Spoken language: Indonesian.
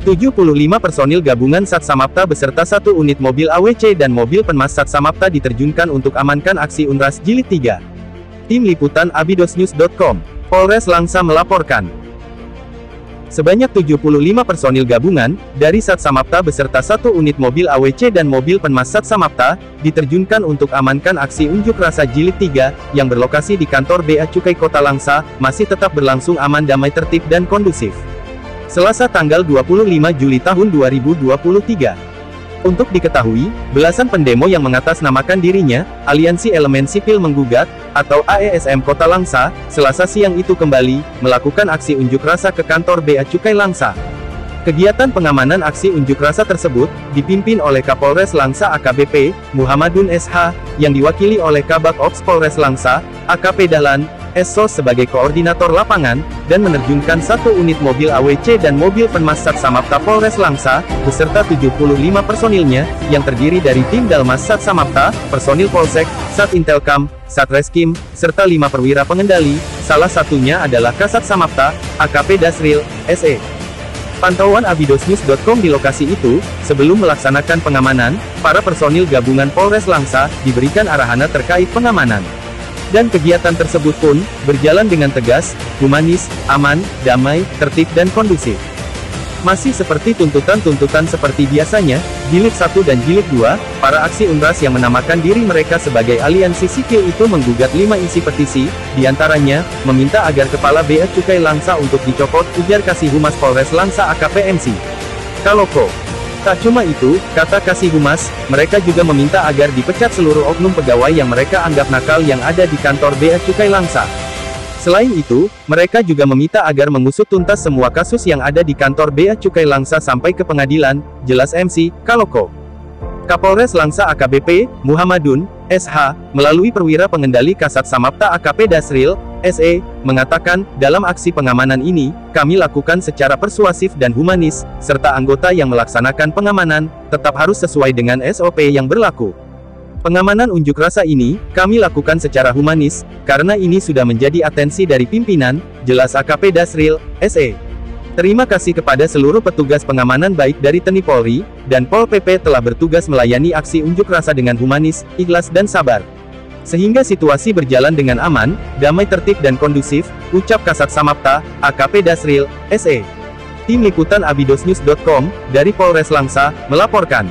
75 personil gabungan Satsamapta beserta satu unit mobil AWC dan mobil penmas Satsamapta diterjunkan untuk amankan aksi Unras Jilid 3. Tim Liputan Abidosnews.com, Polres Langsa melaporkan. Sebanyak 75 personil gabungan, dari Satsamapta beserta satu unit mobil AWC dan mobil penmas Satsamapta, diterjunkan untuk amankan aksi unjuk rasa jilid 3, yang berlokasi di kantor Bea Cukai Kota Langsa, masih tetap berlangsung aman damai tertib dan kondusif. Selasa tanggal 25 Juli tahun 2023. Untuk diketahui, belasan pendemo yang mengatasnamakan dirinya, Aliansi Elemen Sipil Menggugat, atau AESM Kota Langsa, selasa siang itu kembali, melakukan aksi unjuk rasa ke kantor Bea Cukai Langsa. Kegiatan pengamanan aksi unjuk rasa tersebut, dipimpin oleh Kapolres Langsa AKBP, Muhammadun SH, yang diwakili oleh Kabak Ops Polres Langsa, AKP Dahlan, Esso sebagai koordinator lapangan, dan menerjunkan satu unit mobil AWC dan mobil penmas Samapta Polres Langsa, beserta 75 personilnya, yang terdiri dari tim Dalmas Sat Samapta, personil Polsek, Sat Intelkam, Satreskim, serta lima perwira pengendali, salah satunya adalah Kasat Samapta, AKP Dasril, SE. Pantauan abidosnews.com di lokasi itu, sebelum melaksanakan pengamanan, para personil gabungan Polres Langsa, diberikan arahan terkait pengamanan. Dan kegiatan tersebut pun, berjalan dengan tegas, humanis, aman, damai, tertib dan kondusif. Masih seperti tuntutan-tuntutan seperti biasanya, jilid 1 dan jilid 2, para aksi unras yang menamakan diri mereka sebagai aliansi sipil itu menggugat lima isi petisi, di antaranya, meminta agar Kepala Bea Cukai Langsa untuk dicopot, ujar Kasih Humas Polres Langsa AKP MC. Kaloko. Tak cuma itu, kata Kasih Humas, mereka juga meminta agar dipecat seluruh oknum pegawai yang mereka anggap nakal yang ada di kantor Bea Cukai Langsa. Selain itu, mereka juga meminta agar mengusut tuntas semua kasus yang ada di kantor Bea Cukai Langsa sampai ke pengadilan, jelas MC, Kaloko. Kapolres Langsa AKBP, Muhammadun, SH, melalui perwira pengendali Kasat Samapta AKP Dasril, SE, mengatakan, dalam aksi pengamanan ini, kami lakukan secara persuasif dan humanis, serta anggota yang melaksanakan pengamanan, tetap harus sesuai dengan SOP yang berlaku. Pengamanan unjuk rasa ini, kami lakukan secara humanis, karena ini sudah menjadi atensi dari pimpinan, jelas AKP Dasril, SE. Terima kasih kepada seluruh petugas pengamanan baik dari TNI Polri, dan Pol PP telah bertugas melayani aksi unjuk rasa dengan humanis, ikhlas dan sabar. Sehingga situasi berjalan dengan aman, damai tertib dan kondusif, ucap Kasat Samapta, AKP Dasril, SE. Tim Liputan Abidosnews.com, dari Polres Langsa, melaporkan.